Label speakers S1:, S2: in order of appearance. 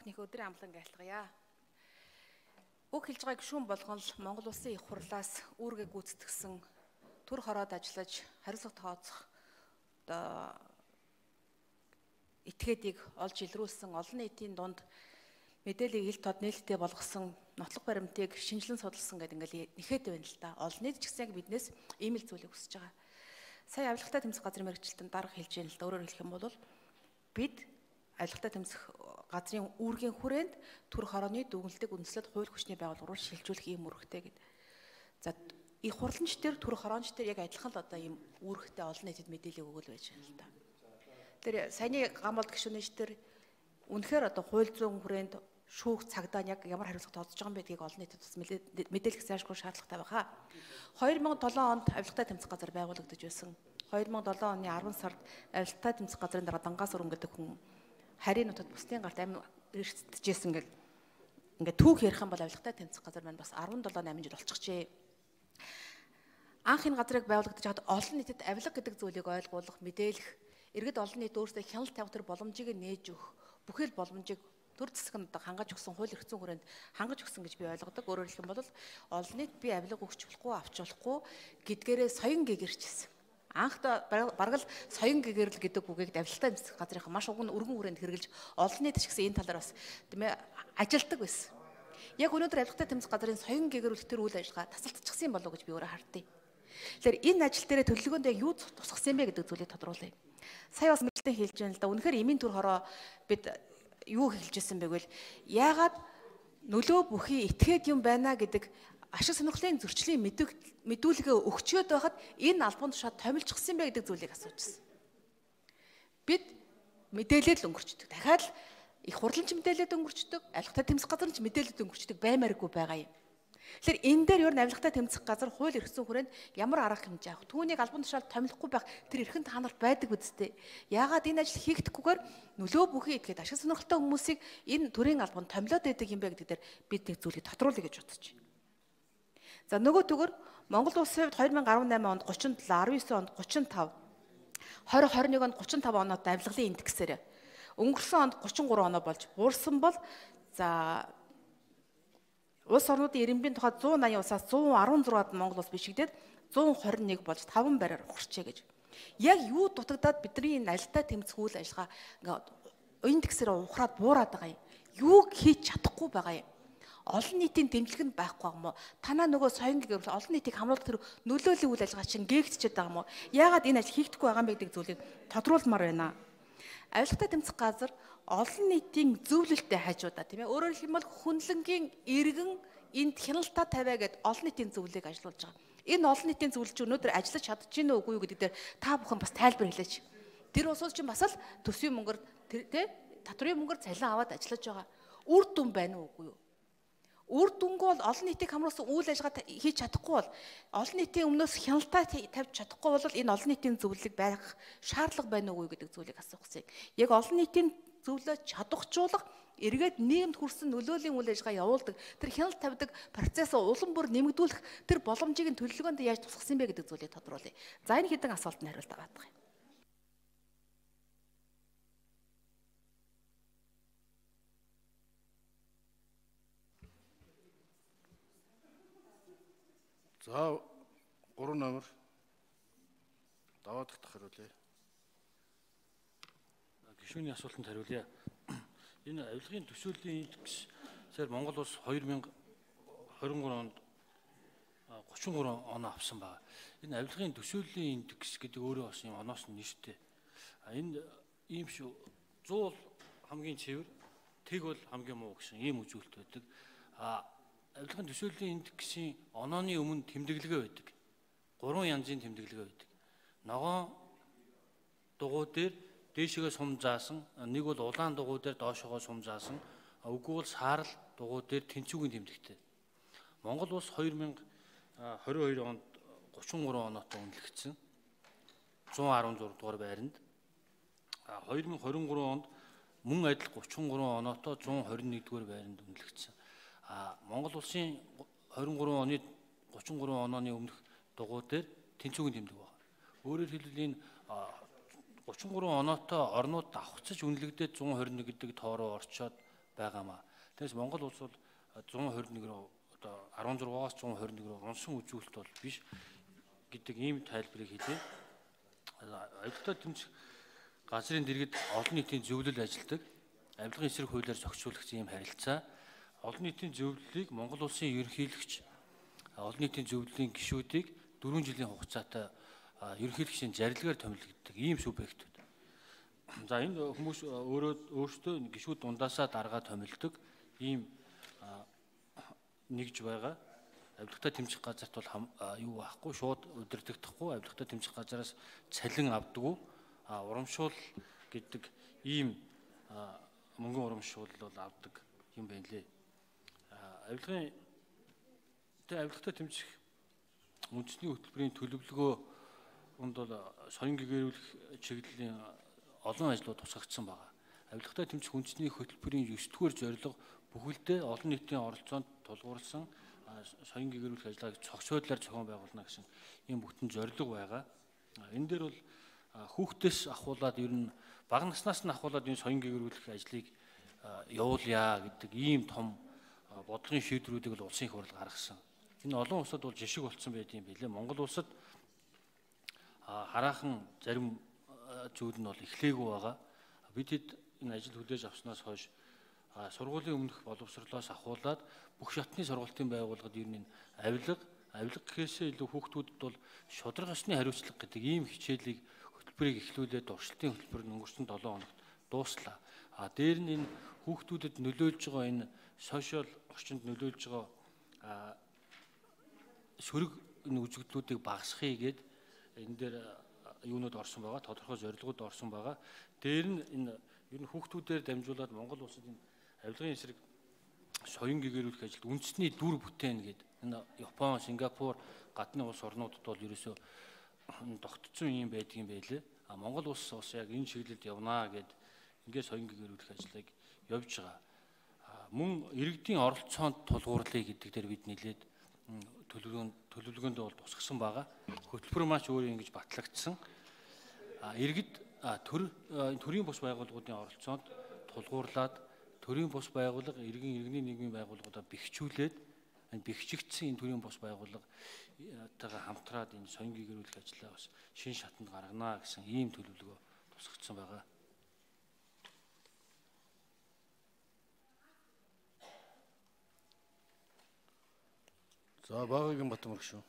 S1: бүхнийг өдрийн амлан айлтгая. Үг хэлж байгаа гишүүн болгон л Монгол улсын их хурлаас үүргээ гүйцэтгсэн төр хороод ажиллаж хариуцлага тооцох одоо этгээдийг олж илрүүлсэн олон нийтийн дунд мэдээллийг ил тод нээлттэй болгосон нотлох баримтыг шинжилэн судалсан гэдэг ингээл нэхэд байна л да. Олон нийт ч гэсэн биднээс ийм л зүйлийг хүсэж байгаа. Сая авилгатай тэмцэх газрын мэрэгчлэлтэнд дарга хэлж яана л да. Өөрөөр хэлэх юм бол бид авилгатай тэмцэх газрын үүргийн хүрээнд төр хорооны дүгнэлтийг үндэслээд хууль хүчний байгууллага руу шилжүүлэх ийм үүрэгтэй гэдэг. За их хурланч дээр төр хороонч дээр яг адилхан л одоо ийм үүрэгтэй олон нийтэд мэдээлэл өгөөл байж байна л да. Тэр саяны гамболд гишүүнэж тэр үнэхээр одоо хууль зүйн хүрээнд шүүх цагдаа нь яг ямар хариуцлага тооцож байгаа юм байдгийг олон нийтэд бас мэдээлэх зайлшгүй шаардлагатай байна. 2007 онд авилгатай тэмцэх газар байгуулагдаж байсан. 2007 оны 10 сард авилгатай тэмцэх газрын дараа дангаас өрөнгөдөг хүн харийн нутад бусдын гарт амин эрсдэжсэн гэл ингээд түүх ярих юм бол авилгатай тэмцэх газар маань бас 17 8 жил болчихжээ. Анх энэ газрыг байгуулагдаж хаад олон нийтэд авилга гэдэг зүйлийг ойлгуулах, мэдээлэх, иргэд олон нийт өөрсдөө хяналт тавих төр боломжийг нээж өгөх, бүхэл боломжийг төр нь одоо хангаж өгсөн хууль эрх зүйн хүрээнд хангаж өгсөн гэж би ойлгодог. Өөрөөр хэлэх юм бол олон нийт би авилга өгч болохгүй, авч болохгүй гэдгээрээ соён гэгэрчсэн. Анхдаа бараг л соён гэгэрэл гэдэг үгийг давлалтай эмзэх газрынхаа маш уг нь өргөн хүрээнд хэрэгжилж олон нийт гэсэн энэ талаар бас тийм ээ ажилтдаг байсан. Яг өнөөдөр авилгатай тэмцэх газрын соён гэгэрүүлэх төр үйл ажиллагаа тасалдчихсан болов уу гэж би өөрөө хардыг. Тэгэхээр энэ ажил дээр төлөвлөгөөнд юу тусгасан юм бэ гэдэг зүйлийг тодруулъя. Сая бас мэдлэлтэй хэлж байна л да. Үнэхээр эмийн төр хороо бид юу хэлжсэн бэ гэвэл яагаад нөлөө бүхий этгээд юм байна гэдэг ашиг сонирхлын зөрчлийн мэдүүлгээ өгчөөд байхад энэ албан тушаа томилчихсан бэ гэдэг зүйлийг асуужсэн. Бид мэдээлэл өнгөрчдөг. Дахиад л их хурланч мэдээлэлд өнгөрчдөг, алхтай тэмцэх газар ч мэдээлэлд өнгөрчдөг баймааргүй байгаа юм. Тэгэхээр энэ дээр ер нь авилгатай тэмцэх газар хууль эрхсэн хүрээнд ямар арга хэмжээ авах түүнийг албан тушаал томилохгүй байх тэр эрхэм таанал байдаг үсттэй. Яагаад энэ ажил хийхдэггүйгээр нөлөө бүхий идэхэд ашиг сонирхолтой хүмүүсийг энэ төрийн албанд томилоод байдаг юм бэ гэдэг дээр бид нэг зүйлийг тодруулъя гэж байна. За нөгөө төгөр Монгол улсын хувьд 2018 онд 37, 19 онд 35, 2021 онд 35 оноотой авилгалын индексээр өнгөрсөн онд 33 оноо болж буурсан бол за Улс орнуудын ирэмбийн тухай 180 усаас 116-ад Монгол улс бишигдээд 121 болж 5 бариар ухарчээ гэж. Яг юу дутагдаад бидний энэ альтай тэмцэх үйл ажиллагаа ингээд индексээр ухраад буураад байгаа юм. Юу хийж чадахгүй байгаа юм. Олон нийтийн дэмжлэг нь байхгүй юм уу? Танаа нөгөө соён гэвэл олон нийтийг хамруулах тэр нөлөөллийн үйл ажиллагаа чинь гээгдчихэд байгаа юм уу? Яагаад энэ ажил хийгдэхгүй байгаа юм бэ гэдэг зүйлийг тодруулмаар байна. Авилгатай тэмцэх газар олон нийтийн зөвлөлтөй хажуудаа тийм ээ. Өөрөөр хэлбэл хүнлэнгийн иргэн энд хяналтаа тавиа гэд олон нийтийн зөвлөлийг ажилуулж байгаа. Энэ олон нийтийн зөвлөлч өнөөдөр ажиллаж чадж гинэ үгүй юу гэдэг дээр та бүхэн бас тайлбар хэлээч. Тэр улсууд чинь бас л төсвийн мөнгөөр тий татврын мөнгөөр цалин аваад ажиллаж байгаа. Үр дүн байна уу үгүй юу? Үр дүнгүй бол олон нийтийг хамруулсан үйл ажиллагаа хийж чадахгүй бол олон нийтийн өмнөөс хяналтаа тавьж чадахгүй бол энэ олон нийтийн зөвлөлийг байх шаардлага байна уу гэдэг зүйлийг асуух гэсэн. Яг олон нийтийн зөвлөө чадахжуулах эргээд нийгэмд хүрсэн нөлөөлийн үйл ажиллагаа явуулдаг тэр хяналт тавьдаг процессыг улам бүр нэмэгдүүлэх тэр боломжийг төлөвлөгөөнд яаж тусгасан бэ гэдэг зүйлийг тодруулъя. За энэ хэдэн асуултанд хариулт аваад байгаа юм.
S2: За 3 номер даваад дахь хариулъя.
S3: Гишүүний асуултанд хариулъя. Энэ авилгын төсөөлийн индекс сар Монгол улс 2023 онд 33 оноо авсан байна. Энэ авилгын төсөөлийн индекс гэдэг өөрөө бас юм оноос нь нэртэй. Энэ ийм шүү 100 хамгийн цэвэр, тэг бол хамгийн муу гэсэн ийм үзүүлэлт байдаг. А авилгын төсөөлийн индексийн онооны өмнө тэмдэглэгээ байдаг. Гурван янзын тэмдэглэгээ байдаг. Ногоон дугуй дээр дээшгээ сум заасан, нэг бол улаан дугуй дээр доошогоо сум заасан, үгүй бол саарл дугуй дээр тэнцвүүгийн тэмдэгтэй. Монгол улс 2022 онд 33 оноотой үнэлэгдсэн. 116 дугаар байранд 2023 онд мөн адил 33 оноотой 121 дугаар байранд үнэлэгдсэн. Монгол улсын 23 оны 33 онооны өмнөх дугуй дээр тэнцвүүгийн тэмдэг байна. Өөрөөр хэлбэл энэ 33 оноотой орнууд давхцаж үнэлэгдээд 121 гэдэг тоороо орчоод байгаамаа. Тэгээс Монгол улс бол 121 рүү одоо 16-аас 121 рүү унсан үзүүлэлт бол биш гэдэг ийм тайлбарыг хэлээ. Аялалтаа тэмцэх газрын дэргэд олон нийтийн зөвлөл ажилдаг. Авилгын эсрэг хуулиар зохицуулагдсан ийм харилцаа олон нийтийн зөвлөлийг Монгол улсын ерөнхийлөгч олон нийтийн зөвлөлийн гишүүдийг 4 жилийн хугацаатай ерөнхийлөгчийн зарилгаар томилогддог ийм субъектүүд. За энэ хүмүүс өөрөө өөрсдөө гişүүд дундаасаа даргаа томилдог ийм нэгж байгаа. Авилгатай тэмцэх газарт бол юу байхгүй шууд удирдахдахгүй авилгатай тэмцэх газараас цалин авдаггүй. Урамшуул гэдэг ийм мөнгөн урамшуул бол авдаг юм байна лээ. Авилгын тэ авилгатай тэмцэх үндэсний хөтөлбөрийн төлөвлөгөө унд бол соён гэгэрүүлэх чиглэлийн олон ажлууд тусгагдсан байна. Авилгатай тэмцэх үндэсний хөтөлбөрийн 9 дугаар зорилго бүхэлдээ олон нийтийн оролцоонд тулгуурласан соён гэгэрүүлэх ажлыг цогцоодлоор зохион байгуулна гэсэн ийм бүтэн зорилго байгаа. Энэ дээр бол хүүхдээс ахуулаад ер нь бага наснаас нь ахуулаад энэ соён гэгэрүүлэх ажлыг явуулъя гэдэг ийм том бодлогын шийдвэрүүдийг л улсын их хурл гаргасан. Энэ олон улсад бол жишг болцсон байт юм билээ. Монгол улсад хараахан зарим зүйл нь бол эхлээгүй байгаа. Бид хэд энэ ажил хүлээж авснаас хойш сургуулийн өмнөх боловсрлоос ахуулаад бүх шатны сургалтын байгууллагад ер нь авилга авилга гэхээсээ илүү хүүхдүүдэд бол шудраг осны хариуцлага гэдэг ийм хичээлийг хөтөлбөрийг эхлүүлээд уршилтын хөтөлбөр нь өнгөрсөн 7 хоногт дууслаа. А дээр нь энэ хүүхдүүдэд нөлөөлж байгаа энэ сошиал орчинд нөлөөлж байгаа сөрөг энэ үзэгдлүүдийг багасхыг гээд энэ дээр юунууд орсон байгаа тодорхой зорилгууд орсон байгаа. Дээр нь энэ ер нь хүүхдүүдээр дамжуулаад Монгол улсад энэ авилгын эсрэг соён гэгэрүүлэх ажилд үндэсний дүр бүтээн гэдэг энэ Япон, Сингапур гадны улс орнуудад бол ерөөсөө тогтцсон юм байдгийн байлээ. А Монгол улс бас яг энэ чиглэлд явнаа гэд ингээд соён гэгэрүүлэх ажлыг явж байгаа. Мөн иргэдийн оролцоонд тулгуурлая гэдэг дээр бид нэлээд төлөвлөгөөнд төлөвлөгөөнд бол тусгсан байгаа. Хөтөлбөр маш өөр ингэж батлагдсан. А иргэд төр төрийн бус байгууллагуудын оролцоонд тулгуурлаад төрийн бус байгууллага иргэн иргэний нийгмийн байгууллагуудаа бэхжүүлээд энэ бэхжигдсэн энэ төрийн бус байгууллагатайгаа хамтраад энэ соён гэгэрүүлэх ажлаа бас шин шатанд гаргана гэсэн ийм төлөвлөгөө тусгагдсан байгаа.
S2: За Багагийн Батмөр шүү.